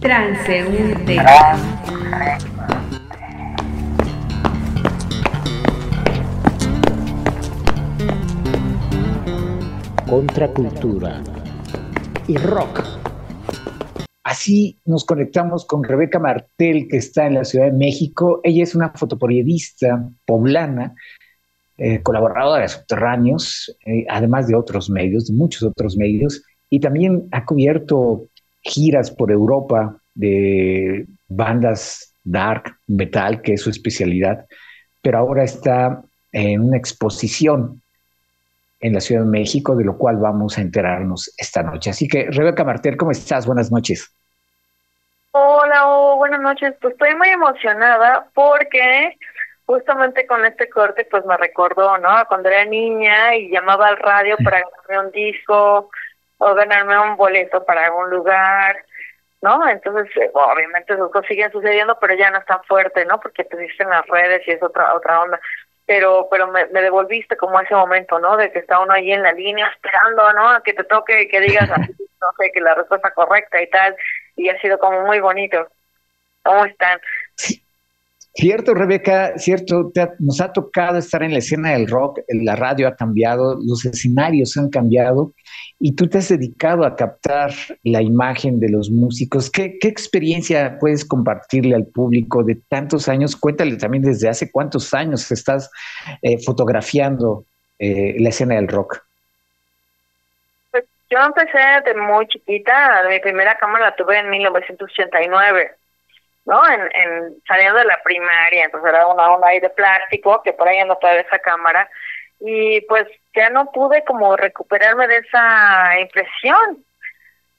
Transeúnte. Contracultura y rock. Así nos conectamos con Rebeca Martel, que está en la Ciudad de México. Ella es una fotoperiodista poblana, eh, colaboradora de Subterráneos, eh, además de otros medios, de muchos otros medios, y también ha cubierto giras por Europa de bandas dark, metal, que es su especialidad, pero ahora está en una exposición en la Ciudad de México, de lo cual vamos a enterarnos esta noche. Así que, Rebeca Martel, ¿cómo estás? Buenas noches. Hola, oh, buenas noches. Pues estoy muy emocionada porque justamente con este corte pues me recordó, ¿no? Cuando era niña y llamaba al radio para ganarme un disco o ganarme un boleto para algún lugar, ¿no? Entonces, eh, obviamente esas cosas siguen sucediendo, pero ya no es tan fuerte, ¿no? Porque te en las redes y es otra otra onda pero pero me, devolviste como ese momento, ¿no? De que está uno ahí en la línea esperando, ¿no? A que te toque, que digas, no sé, que la respuesta correcta y tal, y ha sido como muy bonito. ¿Cómo están? Cierto, Rebeca, cierto, nos ha tocado estar en la escena del rock, la radio ha cambiado, los escenarios han cambiado y tú te has dedicado a captar la imagen de los músicos. ¿Qué, experiencia puedes compartirle al público de tantos años? Cuéntale también desde hace cuántos años estás eh, fotografiando eh, la escena del rock. Pues yo empecé de muy chiquita, mi primera cámara la tuve en 1989 ¿no? En, en saliendo de la primaria, entonces era una onda ahí de plástico, que por ahí ando toda esa cámara, y pues ya no pude como recuperarme de esa impresión.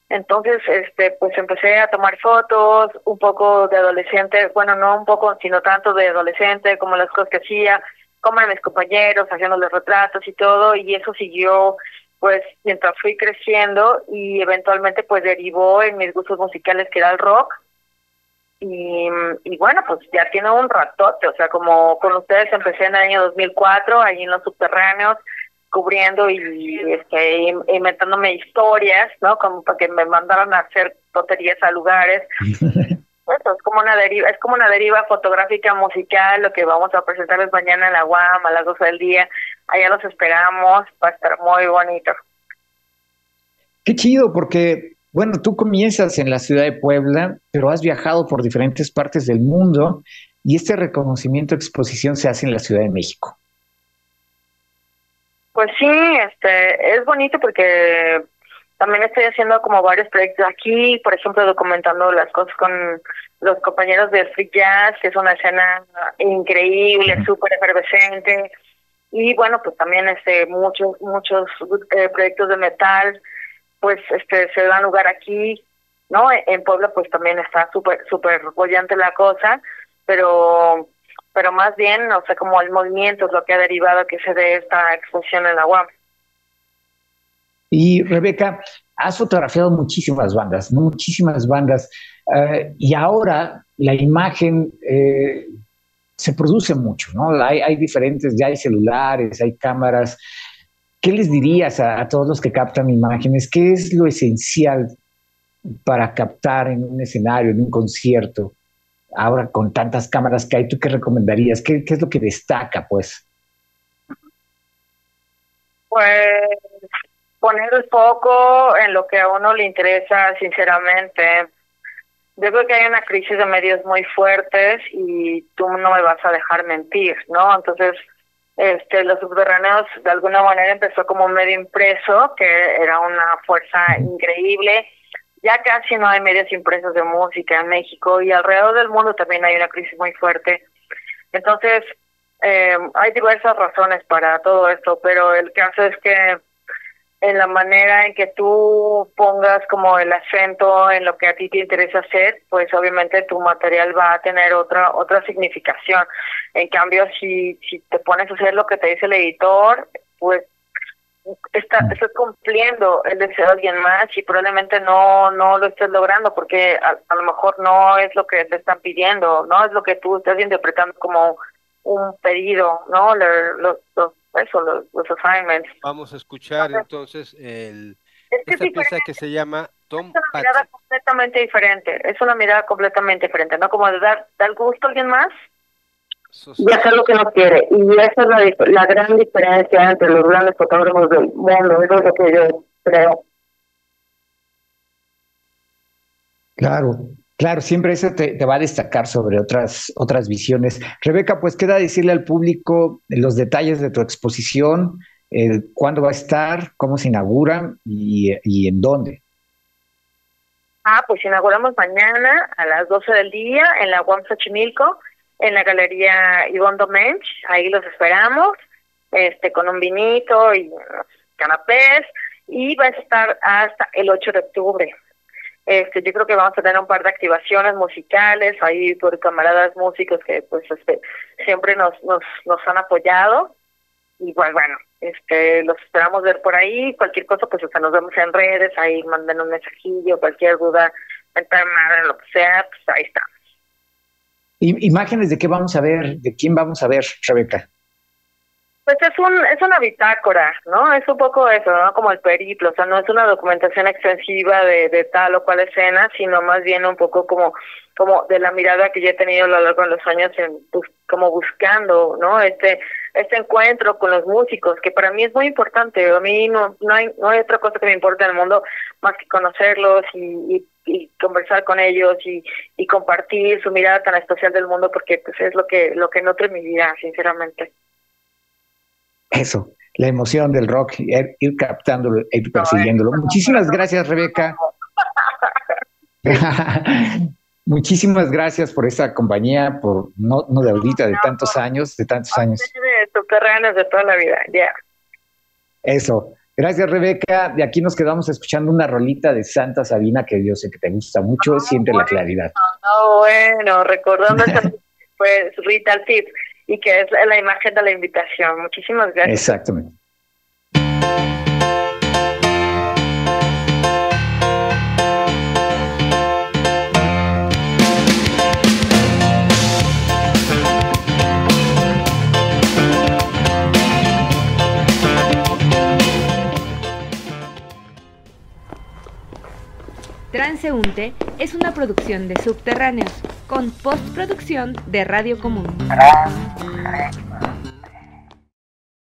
Entonces, este, pues empecé a tomar fotos, un poco de adolescente, bueno, no un poco, sino tanto de adolescente, como las cosas que hacía, como a mis compañeros, haciéndoles retratos y todo, y eso siguió, pues, mientras fui creciendo, y eventualmente, pues, derivó en mis gustos musicales, que era el rock, y, y bueno, pues ya tiene un ratote, o sea, como con ustedes empecé en el año 2004, ahí en los subterráneos, cubriendo y este, inventándome historias, ¿no? Como para que me mandaran a hacer tonterías a lugares. Pues, es como una deriva, es como una deriva fotográfica musical, lo que vamos a presentarles mañana en la UAM a las 12 del día. Allá los esperamos, va a estar muy bonito. Qué chido, porque bueno, tú comienzas en la ciudad de Puebla, pero has viajado por diferentes partes del mundo y este reconocimiento exposición se hace en la Ciudad de México. Pues sí, este es bonito porque también estoy haciendo como varios proyectos aquí, por ejemplo, documentando las cosas con los compañeros de Free Jazz, que es una escena increíble, súper efervescente. Y bueno, pues también este muchos muchos eh, proyectos de metal pues este se da lugar aquí, ¿no? En Puebla pues también está súper súper bollante la cosa, pero pero más bien, no sé, como el movimiento es lo que ha derivado que se dé esta exposición en la UAM. Y Rebeca, has fotografiado muchísimas bandas, muchísimas bandas, eh, y ahora la imagen eh, se produce mucho, ¿no? Hay, hay diferentes, ya hay celulares, hay cámaras, ¿Qué les dirías a, todos los que captan imágenes? ¿Qué es lo esencial para captar en un escenario, en un concierto? Ahora con tantas cámaras que hay, ¿tú qué recomendarías? ¿Qué, es lo que destaca, pues? Pues poner el foco en lo que a uno le interesa, sinceramente. Yo creo que hay una crisis de medios muy fuertes y tú no me vas a dejar mentir, ¿no? Entonces, este, los subterráneos de alguna manera empezó como un medio impreso, que era una fuerza increíble. Ya casi no hay medios impresos de música en México y alrededor del mundo también hay una crisis muy fuerte. Entonces, eh, hay diversas razones para todo esto, pero el caso es que en la manera en que tú pongas como el acento en lo que a ti te interesa hacer, pues obviamente tu material va a tener otra otra significación. En cambio, si si te pones a hacer lo que te dice el editor, pues está, estás cumpliendo el deseo de alguien más y probablemente no no lo estés logrando porque a, lo mejor no es lo que te están pidiendo, no es lo que tú estás interpretando como un pedido, ¿no? los, los eso, los, assignments. Vamos a escuchar entonces el, esta pieza que se llama Tom es una mirada completamente diferente, es una mirada completamente diferente, ¿no? Como de dar, dar gusto a alguien más y hacer lo que no quiere. Y esa es la, la gran diferencia entre los grandes fotógrafos del mundo, eso es lo que yo creo. Claro, claro, siempre eso te, va a destacar sobre otras, otras visiones. Rebeca, pues queda decirle al público los detalles de tu exposición, eh, cuándo va a estar, cómo se inaugura y, en dónde. Ah, pues inauguramos mañana a las 12 del día en la UAM Xochimilco, en la Galería Ivonne Domench. Ahí los esperamos, este, con un vinito y canapés. Y va a estar hasta el 8 de octubre. Este, yo creo que vamos a tener un par de activaciones musicales ahí por camaradas músicos que pues este, siempre nos, nos, nos han apoyado. Y pues bueno, este, los esperamos ver por ahí. Cualquier cosa, pues hasta nos vemos en redes, ahí manden un mensajillo, cualquier duda, madre, lo que sea, pues ahí está. Imágenes de qué vamos a ver, de quién vamos a ver, Rebeca. Pues es un es una bitácora, ¿no? Es un poco eso, ¿no? Como el periplo, o sea, no es una documentación extensiva de, de tal o cual escena, sino más bien un poco como como de la mirada que yo he tenido a lo largo de los años en como buscando, ¿no? Este este encuentro con los músicos, que para mí es muy importante. A mí no no hay no hay otra cosa que me importe en el mundo más que conocerlos y, y, conversar con ellos y, y compartir su mirada tan especial del mundo, porque pues es lo que lo que nutre mi vida, sinceramente eso, la emoción del rock, ir, ir captándolo, ir persiguiéndolo. Muchísimas gracias, Rebeca. Muchísimas gracias por esta compañía, por no, no de ahorita, de tantos años, de tantos años. De subterráneos de toda la vida, ya. Eso. Gracias, Rebeca. De aquí nos quedamos escuchando una rolita de Santa Sabina que yo sé que te gusta mucho, siente la claridad. No, bueno, recordando pues Rita Tips y que es la imagen de la invitación. Muchísimas gracias. Exactamente. Transeúnte es una producción de Subterráneos con postproducción de Radio Común.